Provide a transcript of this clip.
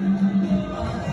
あれ?